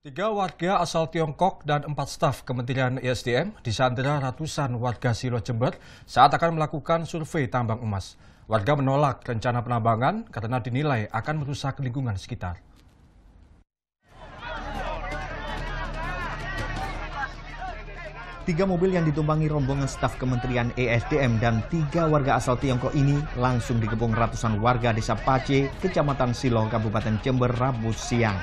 Tiga warga asal Tiongkok dan empat staf Kementerian ESDM disandera ratusan warga Silo Jember saat akan melakukan survei tambang emas. Warga menolak rencana penambangan karena dinilai akan merusak lingkungan sekitar. Tiga mobil yang ditumpangi rombongan staf Kementerian ESDM dan tiga warga asal Tiongkok ini langsung dikepung ratusan warga desa Pace, Kecamatan Silo, Kabupaten Jember, Rabu siang.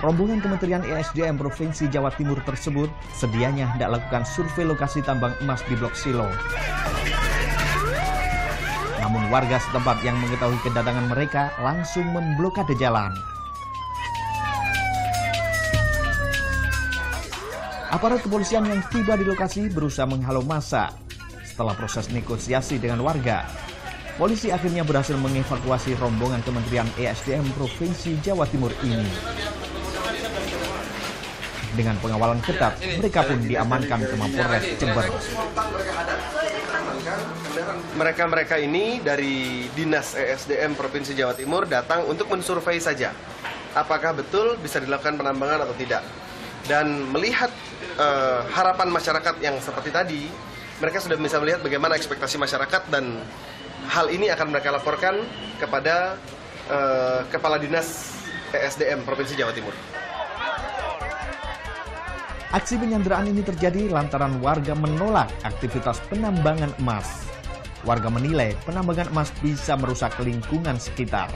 Rombongan Kementerian ESDM Provinsi Jawa Timur tersebut sedianya hendak lakukan survei lokasi tambang emas di Blok Silo. Namun warga setempat yang mengetahui kedatangan mereka langsung memblokade jalan. Aparat kepolisian yang tiba di lokasi berusaha menghalau massa. Setelah proses negosiasi dengan warga, polisi akhirnya berhasil mengevakuasi rombongan Kementerian ESDM Provinsi Jawa Timur ini. Dengan pengawalan ketat, mereka pun diamankan ke Mapolres Jember. Mereka-mereka ini dari Dinas ESDM Provinsi Jawa Timur datang untuk mensurvei saja apakah betul bisa dilakukan penambangan atau tidak. Dan melihat uh, harapan masyarakat yang seperti tadi, mereka sudah bisa melihat bagaimana ekspektasi masyarakat dan hal ini akan mereka laporkan kepada uh, Kepala Dinas ESDM Provinsi Jawa Timur. Aksi penyanderaan ini terjadi lantaran warga menolak aktivitas penambangan emas. Warga menilai penambangan emas bisa merusak lingkungan sekitar.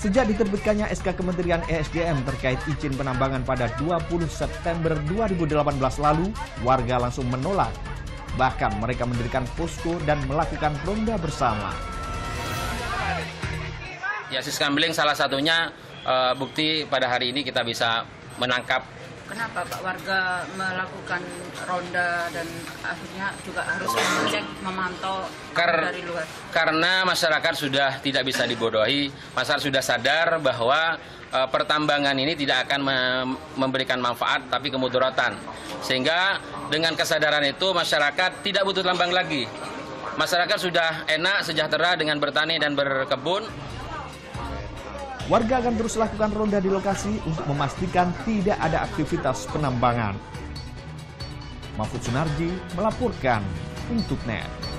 Sejak diterbitkannya SK Kementerian ESDM terkait izin penambangan pada 20 September 2018 lalu, warga langsung menolak. Bahkan mereka mendirikan posko dan melakukan ronda bersama. Ya, Siskambeling salah satunya uh, bukti pada hari ini kita bisa menangkap. Kenapa Pak warga melakukan ronda dan akhirnya juga harus mengecek, memantau Kar dari luar? Karena masyarakat sudah tidak bisa dibodohi, masyarakat sudah sadar bahwa uh, pertambangan ini tidak akan memberikan manfaat tapi kemudaratan. Sehingga dengan kesadaran itu masyarakat tidak butuh tambang lagi. Masyarakat sudah enak, sejahtera dengan bertani dan berkebun, Warga akan terus lakukan ronda di lokasi untuk memastikan tidak ada aktivitas penambangan. Mahfud Sunarji melaporkan untuk NET.